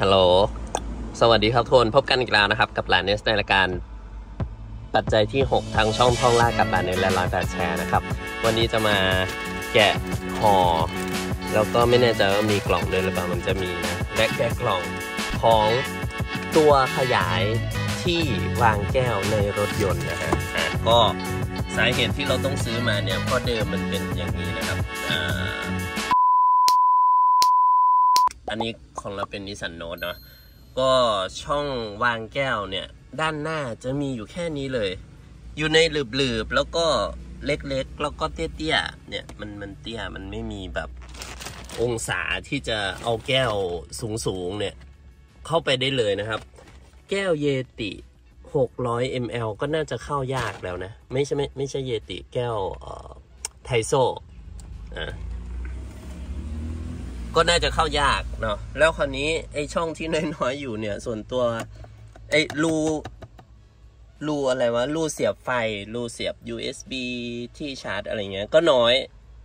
ฮัลโหล สวัสดีครับทุกคนพบกันอีกแล้วนะครับ กับลานเนสในรายการปัจจัยที่ 6 ทางช่องท่องล่ากับลานเนสและลานแฟร์แชร์นะครับ วันนี้จะมาแกะห่อแล้วก็ไม่แน่ใจว่ามีกล่องด้วยหรือเปล่ามันจะมีนะและแกะกล่องของตัวขยายที่วางแก้วในรถยนต์นะฮะก็สาเหตุที่เราต้องซื้อมาเนี่ยเพราะเดิมมันเป็นอย่างนี้นะครับอ่า อันนี้ของเราเป็นนิสันโน e เนาะก็ช่องวางแก้วเนี่ย ด้านหน้าจะมีอยู่แค่นี้เลย อยู่ในหลืบๆ แล้วก็เล็กๆ แล้วก็เตี้ยๆ เนี่ยมันมันเตี้ยมันไม่มีแบบองศาที่จะเอาแก้วสูงๆ เนี่ย เข้าไปได้เลยนะครับ แก้วเยติ600 ml ก็น่าจะเข้ายากแล้วนะ ไม่ใช่ไม่ไม่ใช่เยติแก้วไทโซอ่า ก็น่าจะเข้ายากเนาะแล้วคราวนี้ไอช่องที่น้อยๆอยู่เนี่ย ส่วนตัวไอรูรูอะไรวะรูเสียบไฟรูเสียบ USB ที่ชาร์จอะไรเงี้ย ก็น้อย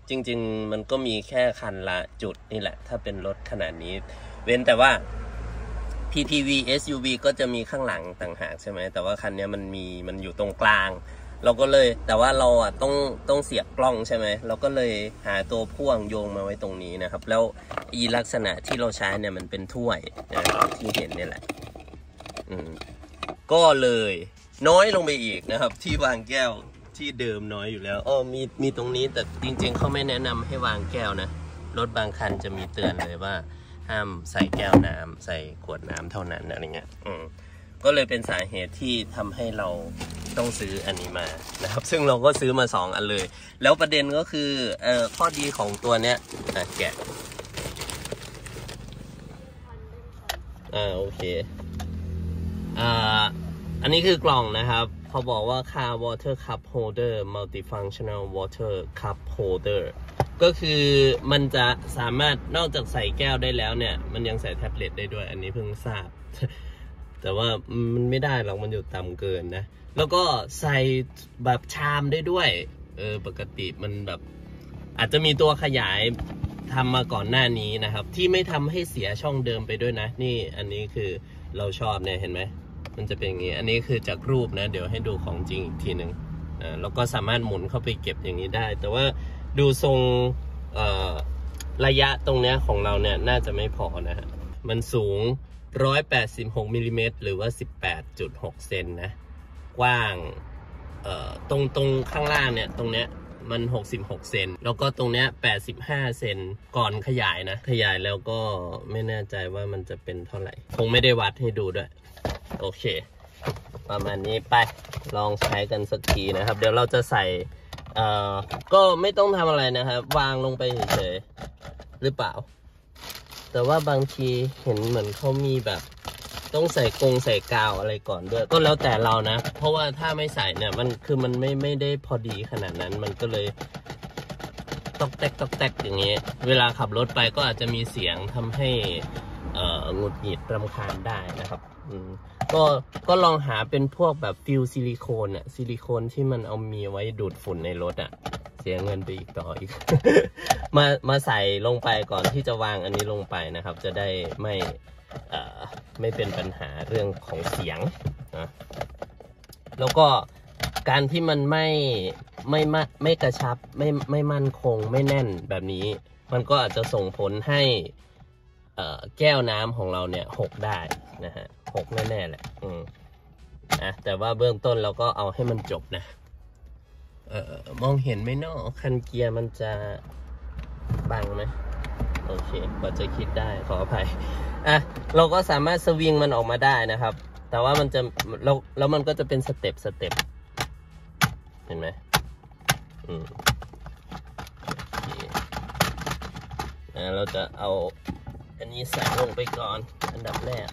จริง ๆ มันก็มีแค่คันละจุดนี่แหละ ถ้าเป็นรถขนาดนี้ เว้นแต่ว่า PPV SUV ก็จะมีข้างหลังต่างหากใช่ไหมแต่ว่าคันเนี้ยมันมีมันอยู่ตรงกลาง เราก็เลยแต่ว่าเราอะต้องต้องเสียบกล้องใช่ไหมเราก็เลยหาตัวพ่วงโยงมาไว้ตรงนี้นะครับ แล้วอีลักษณะที่เราใช้เนี่ยมันเป็นถ้วยนะที่เห็นเนี่ยแหละอืมก็เลยน้อยลงไปอีกนะครับ ที่วางแก้วที่เดิมน้อยอยู่แล้วอ๋อมีมีตรงนี้แต่จริง ๆเขาไม่แนะนำให้วางแก้วนะรถบางคันจะมีเตือนเลยว่า ห้ามใส่แก้วน้ำใส่ขวดน้ำเท่านั้นอะไรเงี้ยอืม ก็เลยเป็นสาเหตุที่ทำให้เราต้องซื้ออันนี้มานะครับ ซึ่งเราก็ซื้อมาสองอันเลย แล้วประเด็นก็คือเอ่อข้อดีของตัวเนี้ยแกะอ่าโอเคอ่าอันนี้คือกล่องนะครับเขาบอกว่า car water cup holder multifunctional water cup holder ก็คือมันจะสามารถนอกจากใส่แก้วได้แล้วเนี่ย มันยังใส่แท็บเล็ตได้ด้วย อันนี้เพิ่งทราบ แต่ว่ามันไม่ได้หรอกมันอยู่ต่ำเกินนะ แล้วก็ใส่แบบชามได้ด้วยเออปกติมันแบบ อาจจะมีตัวขยายทำมาก่อนหน้านี้นะครับ ที่ไม่ทำให้เสียช่องเดิมไปด้วยนะ นี่อันนี้คือเราชอบเนี่ยเห็นไหมมันจะเป็นอย่างนี้ อันนี้คือจากรูปนะ เดี๋ยวให้ดูของจริงอีกทีหนึ่งอ่าแล้วก็สามารถหมุนเข้าไปเก็บอย่างนี้ได้ แต่ว่าดูทรงเอ่อระยะตรงเนี้ยของเราเนี่ยน่าจะไม่พอนะฮะ มันสูง 186มิลลิเมตรหรือว่า 18.6 เซนนะ กว้างเอ่อตรงตรงข้างล่างเนี่ย ตรงเนี้ยมัน 66 เซน แล้วก็ตรงเนี้ย 85 เซน ก่อนขยายนะ ขยายแล้วก็ไม่แน่ใจว่ามันจะเป็นเท่าไหร่ คงไม่ได้วัดให้ดูด้วย โอเค ประมาณนี้ไป ลองใช้กันสักทีนะครับ เดี๋ยวเราจะใส่ เอ่อ ก็ไม่ต้องทำอะไรนะครับ วางลงไปเฉยๆ หรือเปล่า แต่ว่าบางทีเห็นเหมือนเขามีแบบ ต้องใส่กรงใส่กาวอะไรก่อนด้วย ก็แล้วแต่เรานะ เพราะว่าถ้าไม่ใส่เนี่ยมันคือมันไม่ไม่ได้พอดีขนาดนั้น มันก็เลยตอกแตกตอกแตกอย่างเงี้ยเวลาขับรถไปก็อาจจะมีเสียงทำให้เอ่อหงุดหงิดรำคาญได้นะครับอืมก็ก็ลองหาเป็นพวกแบบฟิลซิลิโคนอะซิลิโคนที่มันเอามีไว้ดูดฝุ่นในรถอะ เสียเงินไปอีกต่ออีก มามาใส่ลงไปก่อนที่จะวางอันนี้ลงไปนะครับ จะได้ไม่ไม่เป็นปัญหาเรื่องของเสียงนะแล้วก็การที่มันไม่ไม่มะไม่กระชับไม่ไม่มั่นคงไม่แน่นแบบนี้ มันก็อาจจะส่งผลให้แก้วน้ำของเราเนี่ยหกได้นะฮะหกแน่ๆแหละอืมอะแต่ว่าเบื้องต้นเราก็เอาให้มันจบนะ เออมองเห็นไหมเนาะคันเกียร์มันจะบังไหมโอเคกว่าจะคิดได้ขออภัยอะเราก็สามารถสวิงมันออกมาได้นะครับ แต่ว่ามันจะแล้วแล้วมันก็จะเป็น step step เห็นไหมอืมโออะเราจะเอาอันนี้ใส่ลงไปก่อนอันดับแรก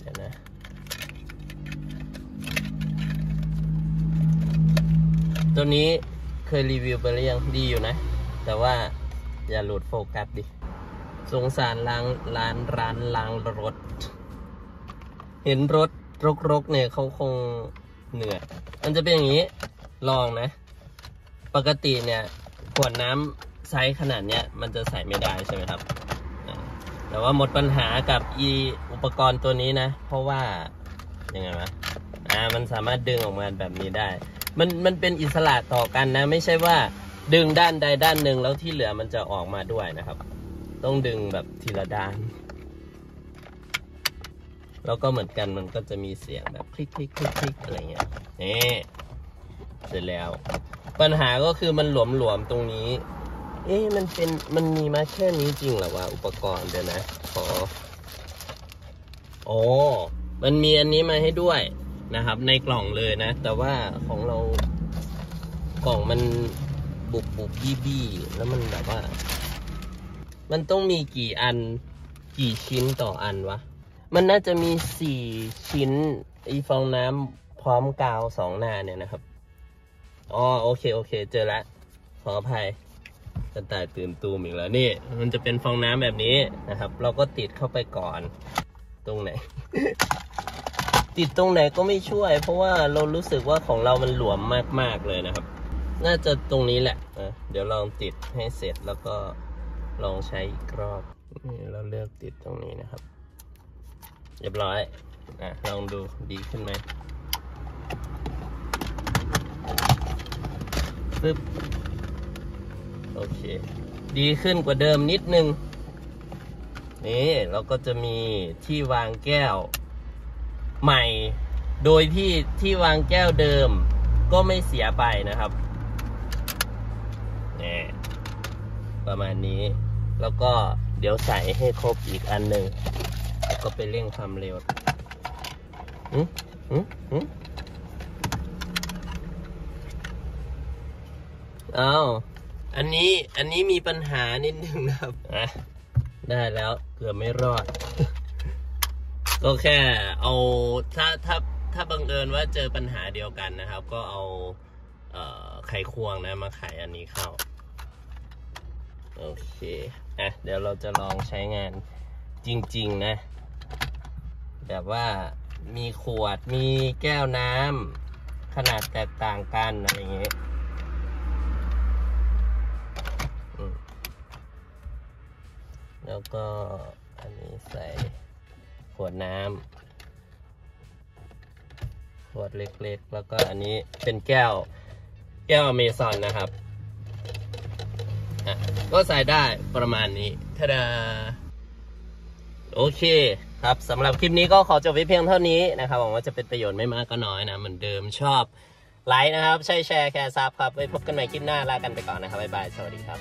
เดี๋ยวนะ ตัวนี้เคยรีวิวไปหรือยังดีอยู่นะ แต่ว่าอย่าหลุดโฟกัสดิ สงสารล้างร้านร้านล้างรถ เห็นรถรกๆเนี่ยเขาคงเหนื่อยมันจะเป็นอย่างนี้ ลองนะ ปกติเนี่ย ขวดน้ำไซส์ขนาดเนี้ย มันจะใส่ไม่ได้ใช่ไหมครับ แต่ว่าหมดปัญหากับอีอุปกรณ์ตัวนี้นะ เพราะว่ายังไงวะอ่า มันสามารถดึงออกมาแบบนี้ได้ มันมันเป็นอิสระต่อกันนะ ไม่ใช่ว่าดึงด้านใดด้านหนึ่งแล้วที่เหลือมันจะออกมาด้วยนะครับ ต้องดึงแบบทีละด้าน แล้วก็เหมือนกันมันก็จะมีเสียงแบบคลิกคลิกคลิกคลิกอะไรเงี้ยนี่เสร็จแล้ว ปัญหาก็คือมันหลวมหลวมๆตรงนี้ เอ๊ะมันเป็นมันมีมาแค่นี้จริงเหรอวะอุปกรณ์เดี๋ยวนะขอโอ้มันมีอันนี้มาให้ด้วย นะครับ ในกล่องเลยนะ แต่ว่าของเรากล่องมันบุบบุบบี้บี้แล้วมันแบบว่า มันต้องมีกี่อันกี่ชิ้นต่ออันวะ มันน่าจะมีสี่ชิ้นไอีฟองน้ำพร้อมกาวสองหน้าเนี่ยนะครับอ๋อโอเคโอเค เจอแล้วขออภัยกระต่ายตื่นตูมอีกแล้วนี่ มันจะเป็นฟองน้ำแบบนี้นะครับ เราก็ติดเข้าไปก่อน ตรงไหน ติดตรงไหนก็ไม่ช่วย เพราะว่าเรารู้สึกว่าของเรามันหลวมมากๆเลยนะครับ น่าจะตรงนี้แหละะเดี๋ยวลองติดให้เสร็จแล้วก็ลองใช้อีกรอบนี่เราเลือกติดตรงนี้นะครับ เรียบร้อยอะลองดูดีขึ้นไหมปึ๊บโอเค ดีขึ้นกว่าเดิมนิดนึงนี่เราก็จะมีที่วางแก้ว ใหม่ โดยที่ที่วางแก้วเดิมก็ไม่เสียไปนะครับนี่ประมาณนี้ แล้วก็เดี๋ยวใส่ให้ครบอีกอันหนึ่งแล้วก็ไปเร่งความเร็วอืมอืมอืมเอาอันนี้ อันนี้มีปัญหานิดนึงนะครับอะได้แล้วเกือบไม่รอด ก็แค่เอาถ้าถ้าถ้าบังเอิญว่าเจอปัญหาเดียวกันนะครับ ก็เอาเอ่อไขควงนะมาไขอันนี้เข้า โอเคอะเดี๋ยวเราจะลองใช้งานจริง ๆ นะ แบบว่ามีขวดมีแก้วน้ำขนาดแตกต่างกันอะไรอย่างเงี้ยแล้วก็อันนี้ใส่ ขวดน้ำขวดเล็กๆ แล้วก็อันนี้เป็นแก้ว แก้ว mason นะครับ ก็ใส่ได้ประมาณนี้ทาดาโอเคครับสำหรับคลิปนี้ก็ขอจบไว้เพียงเท่านี้นะครับหวังว่าจะเป็นประโยชน์ไม่มากก็น้อยนะ เหมือนเดิมชอบไลค์นะครับ ใช่ share care sub ครับไว้พบกันใหม่คลิปหน้าลากันไปก่อนนะครับ บ๊ายบาย สวัสดีครับ